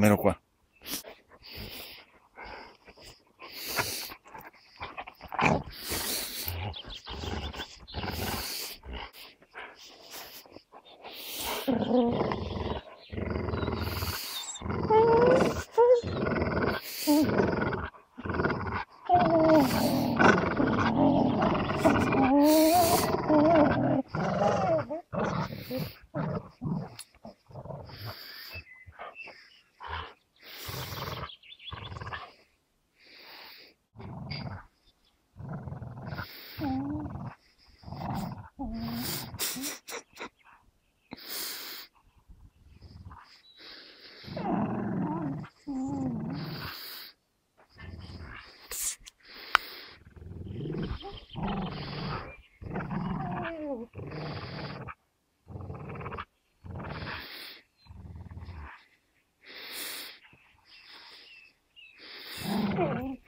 almeno qua. Okay.